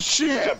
Shit.